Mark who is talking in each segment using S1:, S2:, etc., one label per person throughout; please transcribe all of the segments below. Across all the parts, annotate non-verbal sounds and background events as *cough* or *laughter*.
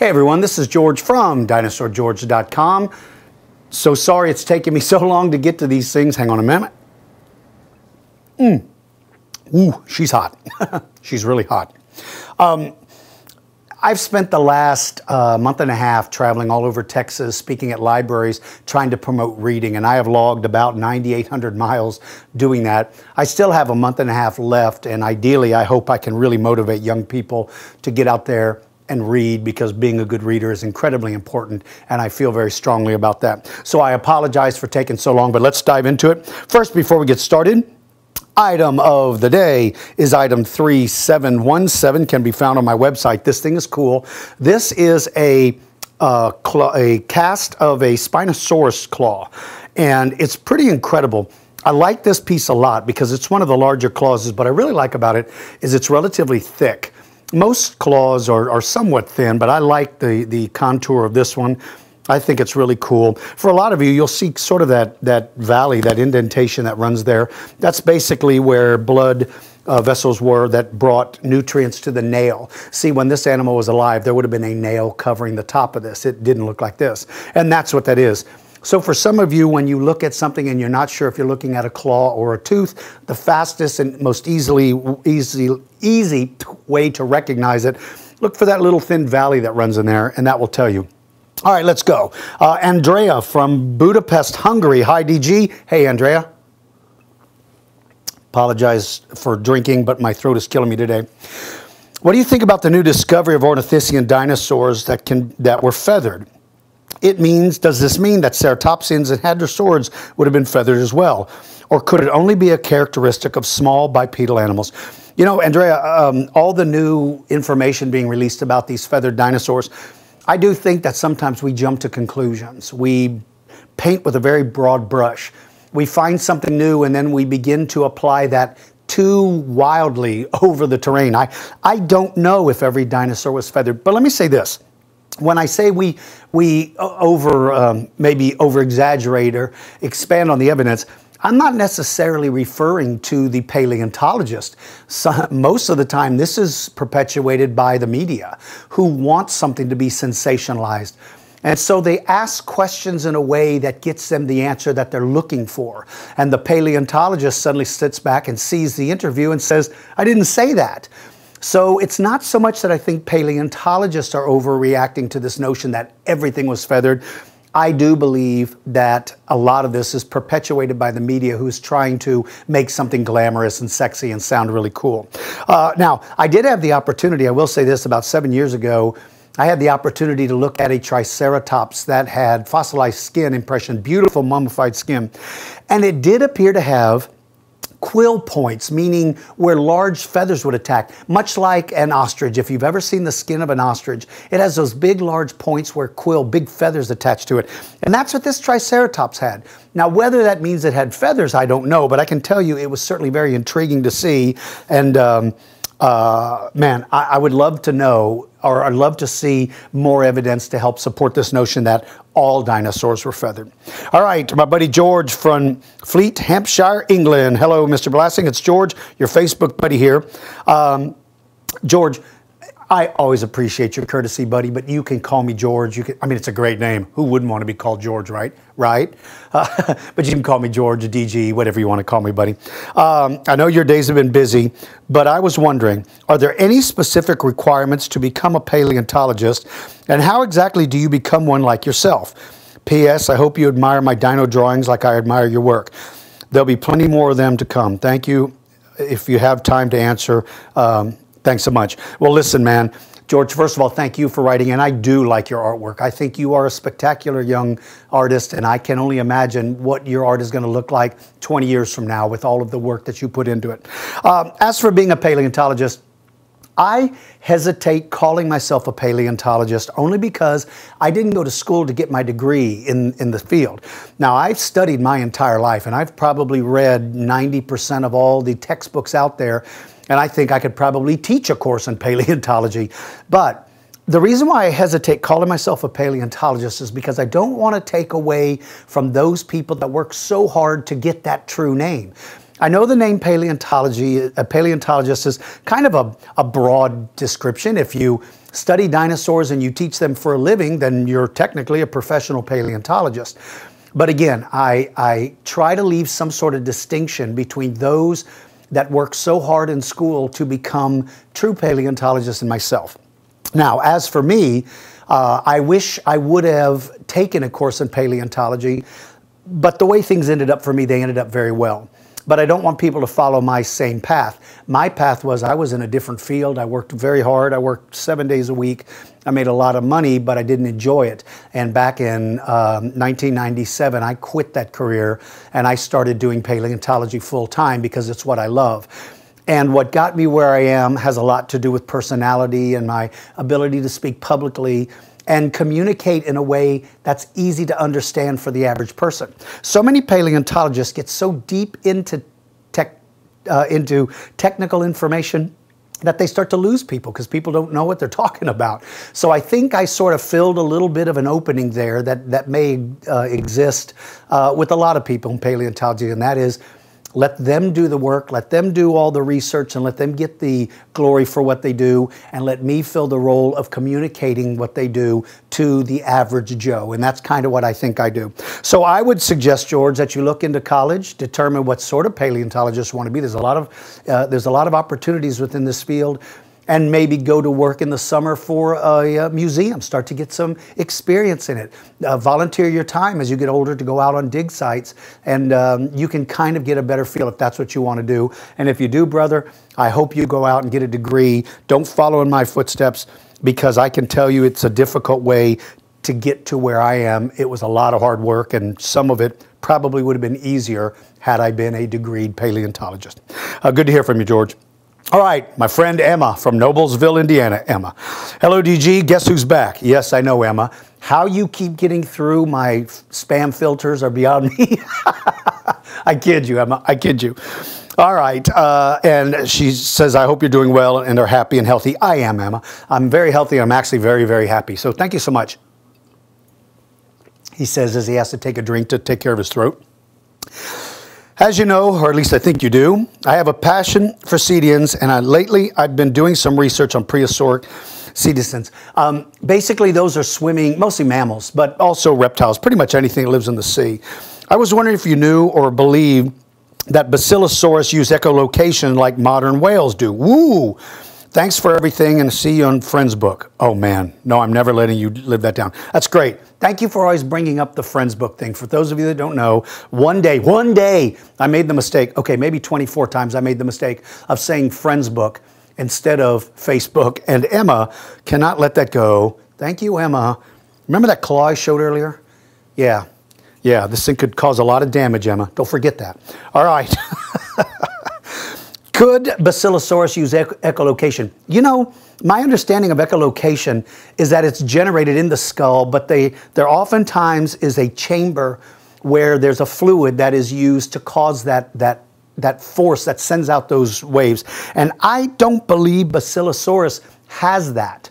S1: Hey everyone, this is George from DinosaurGeorge.com. So sorry it's taken me *laughs* so long to get to these things. Hang on a minute. Mmm. Ooh, she's hot. *laughs* she's really hot. Um, I've spent the last uh, month and a half traveling all over Texas, speaking at libraries, trying to promote reading, and I have logged about 9,800 miles doing that. I still have a month and a half left, and ideally, I hope I can really motivate young people to get out there and read because being a good reader is incredibly important, and I feel very strongly about that. So I apologize for taking so long, but let's dive into it. First, before we get started, Item of the day is item 3717, can be found on my website. This thing is cool. This is a, uh, a cast of a Spinosaurus claw, and it's pretty incredible. I like this piece a lot because it's one of the larger claws, but I really like about it is it's relatively thick. Most claws are, are somewhat thin, but I like the, the contour of this one. I think it's really cool. For a lot of you, you'll see sort of that, that valley, that indentation that runs there. That's basically where blood uh, vessels were that brought nutrients to the nail. See, when this animal was alive, there would have been a nail covering the top of this. It didn't look like this. And that's what that is. So for some of you, when you look at something and you're not sure if you're looking at a claw or a tooth, the fastest and most easily easy, easy way to recognize it, look for that little thin valley that runs in there, and that will tell you. All right, let's go. Uh, Andrea from Budapest, Hungary. Hi, DG. Hey, Andrea. Apologize for drinking, but my throat is killing me today. What do you think about the new discovery of ornithischian dinosaurs that can that were feathered? It means, does this mean that ceratopsians and hadrosaurs would have been feathered as well? Or could it only be a characteristic of small bipedal animals? You know, Andrea, um, all the new information being released about these feathered dinosaurs, I do think that sometimes we jump to conclusions. We paint with a very broad brush. We find something new and then we begin to apply that too wildly *laughs* over the terrain. I, I don't know if every dinosaur was feathered, but let me say this. When I say we, we over, um, maybe over exaggerate or expand on the evidence, I'm not necessarily referring to the paleontologist. So, most of the time, this is perpetuated by the media who want something to be sensationalized. And so they ask questions in a way that gets them the answer that they're looking for. And the paleontologist suddenly sits back and sees the interview and says, I didn't say that. So it's not so much that I think paleontologists are overreacting to this notion that everything was feathered. I do believe that a lot of this is perpetuated by the media who's trying to make something glamorous and sexy and sound really cool. Uh, now, I did have the opportunity, I will say this, about seven years ago, I had the opportunity to look at a Triceratops that had fossilized skin impression, beautiful mummified skin. And it did appear to have quill points, meaning where large feathers would attack, much like an ostrich. If you've ever seen the skin of an ostrich, it has those big, large points where quill, big feathers attached to it. And that's what this Triceratops had. Now, whether that means it had feathers, I don't know, but I can tell you it was certainly very intriguing to see. And um, uh, man, I, I would love to know or I'd love to see more evidence to help support this notion that all dinosaurs were feathered. All right, my buddy George from Fleet, Hampshire, England. Hello, Mr. Blasing. It's George, your Facebook buddy here. Um, George, I always appreciate your courtesy, buddy, but you can call me George. You can, I mean, it's a great name. Who wouldn't want to be called George, right? Right? Uh, *laughs* but you can call me George, DG, whatever you want to call me, buddy. Um, I know your days have been busy, but I was wondering, are there any specific requirements to become a paleontologist, and how exactly do you become one like yourself? P.S. I hope you admire my dino drawings like I admire your work. There'll be plenty more of them to come. Thank you. If you have time to answer, um, Thanks so much. Well, listen, man. George, first of all, thank you for writing, and I do like your artwork. I think you are a spectacular young artist, and I can only imagine what your art is going to look like 20 years from now with all of the work that you put into it. Um, as for being a paleontologist, I hesitate calling myself a paleontologist only because I didn't go to school to get my degree in, in the field. Now, I've studied my entire life, and I've probably read 90% of all the textbooks out there and I think I could probably teach a course in paleontology. But the reason why I hesitate calling myself a paleontologist is because I don't want to take away from those people that work so hard to get that true name. I know the name paleontology, a paleontologist is kind of a, a broad description. If you study dinosaurs and you teach them for a living, then you're technically a professional paleontologist. But again, I, I try to leave some sort of distinction between those that work so hard in school to become true paleontologists and myself. Now, as for me, uh, I wish I would have taken a course in paleontology, but the way things ended up for me, they ended up very well but I don't want people to follow my same path. My path was I was in a different field. I worked very hard. I worked seven days a week. I made a lot of money, but I didn't enjoy it. And back in um, 1997, I quit that career and I started doing paleontology full time because it's what I love. And what got me where I am has a lot to do with personality and my ability to speak publicly and communicate in a way that's easy to understand for the average person. So many paleontologists get so deep into tech, uh, into technical information that they start to lose people because people don't know what they're talking about. So I think I sort of filled a little bit of an opening there that, that may uh, exist uh, with a lot of people in paleontology, and that is let them do the work, let them do all the research, and let them get the glory for what they do, and let me fill the role of communicating what they do to the average Joe. And that's kind of what I think I do. So I would suggest, George, that you look into college, determine what sort of paleontologist you want to be. There's a lot of, uh, there's a lot of opportunities within this field and maybe go to work in the summer for a, a museum. Start to get some experience in it. Uh, volunteer your time as you get older to go out on dig sites, and um, you can kind of get a better feel if that's what you want to do. And if you do, brother, I hope you go out and get a degree. Don't follow in my footsteps because I can tell you it's a difficult way to get to where I am. It was a lot of hard work, and some of it probably would have been easier had I been a degreed paleontologist. Uh, good to hear from you, George. All right, my friend Emma from Noblesville, Indiana. Emma. Hello, DG. Guess who's back? Yes, I know, Emma. How you keep getting through my spam filters are beyond *laughs* me. I kid you, Emma. I kid you. All right. Uh, and she says, I hope you're doing well and are happy and healthy. I am, Emma. I'm very healthy. I'm actually very, very happy. So thank you so much. He says as he has to take a drink to take care of his throat. As you know, or at least I think you do, I have a passion for cetaceans, and I, lately I've been doing some research on prehistoric cetaceans. Um, basically, those are swimming, mostly mammals, but also reptiles, pretty much anything that lives in the sea. I was wondering if you knew or believed that Basilosaurus use echolocation like modern whales do. Woo! Thanks for everything and see you on Friends book. Oh man, no, I'm never letting you live that down. That's great. Thank you for always bringing up the Friends book thing. For those of you that don't know, one day, one day, I made the mistake, okay, maybe 24 times I made the mistake of saying Friends book instead of Facebook. And Emma cannot let that go. Thank you, Emma. Remember that claw I showed earlier? Yeah, yeah, this thing could cause a lot of damage, Emma. Don't forget that. All right. *laughs* Could Basilosaurus use echolocation? You know, my understanding of echolocation is that it's generated in the skull, but they, there oftentimes is a chamber where there's a fluid that is used to cause that, that, that force that sends out those waves. And I don't believe Basilosaurus has that.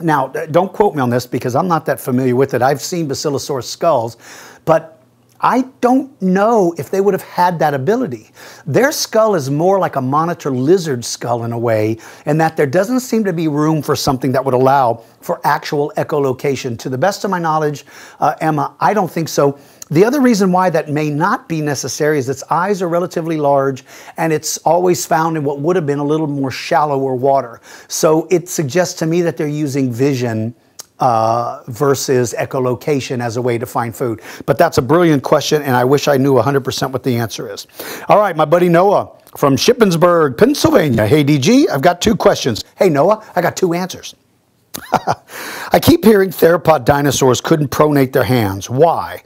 S1: Now, don't quote me on this because I'm not that familiar with it. I've seen Basilosaurus skulls, but I don't know if they would have had that ability. Their skull is more like a monitor lizard skull in a way, in that there doesn't seem to be room for something that would allow for actual echolocation. To the best of my knowledge, uh, Emma, I don't think so. The other reason why that may not be necessary is its eyes are relatively large and it's always found in what would have been a little more shallower water. So it suggests to me that they're using vision uh, versus echolocation as a way to find food? But that's a brilliant question, and I wish I knew 100% what the answer is. All right, my buddy Noah from Shippensburg, Pennsylvania. Hey, DG, I've got two questions. Hey, Noah, I got two answers. *laughs* I keep hearing theropod dinosaurs couldn't pronate their hands. Why?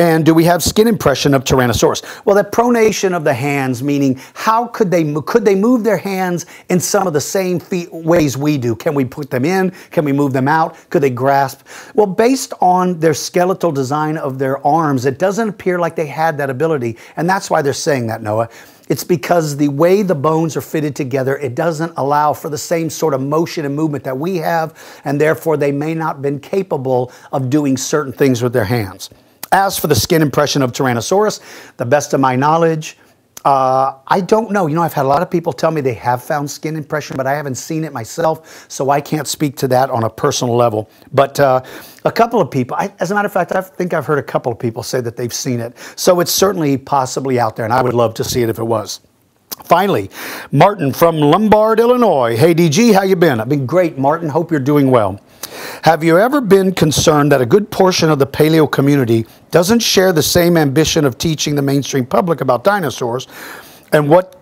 S1: And do we have skin impression of Tyrannosaurus? Well, the pronation of the hands, meaning how could they could they move their hands in some of the same feet, ways we do? Can we put them in? Can we move them out? Could they grasp? Well, based on their skeletal design of their arms, it doesn't appear like they had that ability, and that's why they're saying that, Noah. It's because the way the bones are fitted together, it doesn't allow for the same sort of motion and movement that we have, and therefore they may not have been capable of doing certain things with their hands. As for the skin impression of Tyrannosaurus, the best of my knowledge, Uh, I don't know. You know, I've had a lot of people tell me they have found skin impression, but I haven't seen it myself, so I can't speak to that on a personal level. But uh, a couple of people, I, as a matter of fact, I think I've heard a couple of people say that they've seen it. So it's certainly possibly out there, and I would love to see it if it was. Finally, Martin from Lombard, Illinois. Hey, DG, how you been? I've been great, Martin. Hope you're doing well. Have you ever been concerned that a good portion of the paleo community doesn't share the same ambition of teaching the mainstream public about dinosaurs? And what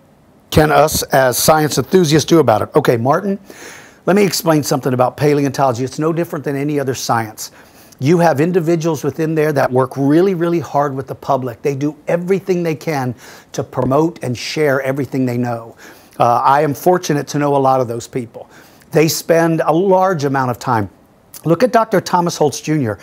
S1: can us as science enthusiasts do about it? Okay, Martin, let me explain something about paleontology. It's no different than any other science. You have individuals within there that work really, really hard with the public. They do everything they can to promote and share everything they know. Uh, I am fortunate to know a lot of those people. They spend a large amount of time Look at Dr. Thomas Holtz Jr.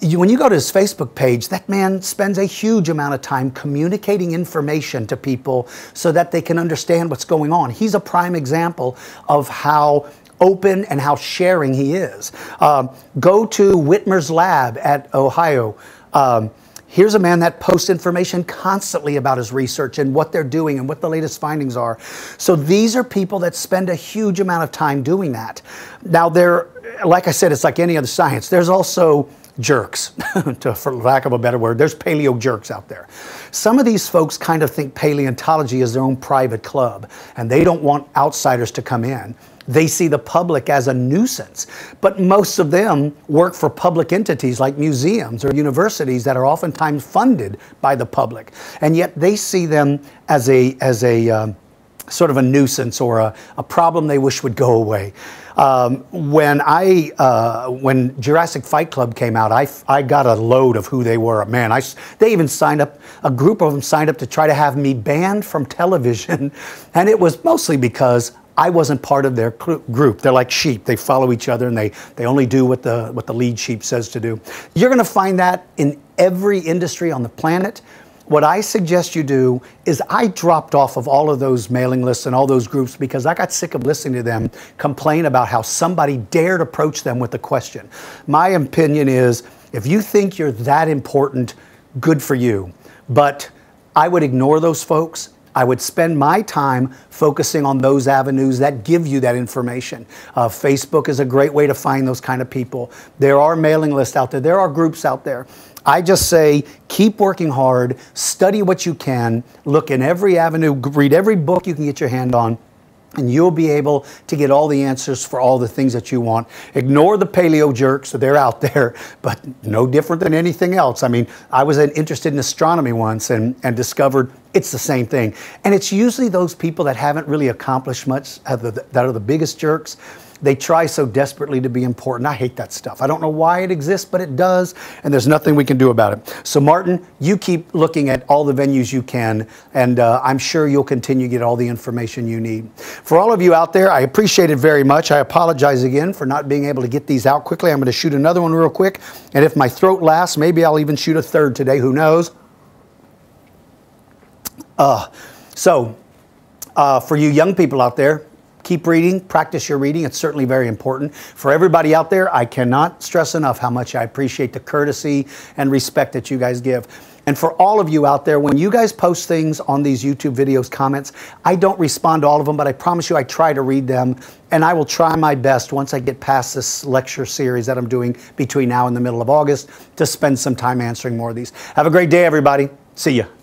S1: You, when you go to his Facebook page, that man spends a huge amount of time communicating information to people so that they can understand what's going on. He's a prime example of how open and how sharing he is. Um, go to Witmer's lab at Ohio. Um, Here's a man that posts information constantly about his research and what they're doing and what the latest findings are. So these are people that spend a huge amount of time doing that. Now, they're, like I said, it's like any other science. There's also jerks, *laughs* to, for lack of a better word. There's paleo jerks out there. Some of these folks kind of think paleontology is their own private club, and they don't want outsiders to come in. They see the public as a nuisance. But most of them work for public entities like museums or universities that are oftentimes funded by the public. And yet they see them as a, as a um, sort of a nuisance or a, a problem they wish would go away. Um, when I uh, when Jurassic Fight Club came out, I, I got a load of who they were. Man, I they even signed up. A group of them signed up to try to have me banned from television, *laughs* and it was mostly because I wasn't part of their group. They're like sheep. They follow each other and they, they only do what the, what the lead sheep says to do. You're going to find that in every industry on the planet. What I suggest you do is I dropped off of all of those mailing lists and all those groups because I got sick of listening to them complain about how somebody dared approach them with a question. My opinion is if you think you're that important, good for you. But I would ignore those folks I would spend my time focusing on those avenues that give you that information. Uh, Facebook is a great way to find those kind of people. There are mailing lists out there, there are groups out there. I just say keep working hard, study what you can, look in every avenue, read every book you can get your hand on and you'll be able to get all the answers for all the things that you want. Ignore the paleo jerks, they're out *laughs* there, but no different than anything else. I mean, I was interested in astronomy once and, and discovered it's the same thing. And it's usually those people that haven't really accomplished much that are the biggest jerks they try so desperately to be important. I hate that stuff. I don't know why it exists, but it does, and there's nothing we can do about it. So, Martin, you keep looking at all the venues you can, and uh, I'm sure you'll continue to get all the information you need. For all of you out there, I appreciate it very much. I apologize again for not being able to get these out quickly. I'm going to shoot another one real quick, and if my throat lasts, maybe I'll even shoot a third today. Who knows? Uh, so, uh, for you young people out there, Keep reading, practice your reading. It's certainly very important. For everybody out there, I cannot stress enough how much I appreciate the courtesy and respect that you guys give. And for all of you out there, when you guys post things on these YouTube videos, comments, I don't respond to all of them, but I promise you I try to read them. And I will try my best once I get past this lecture series that I'm doing between now and the middle of August to spend some time answering more of these. Have a great day, everybody. See you.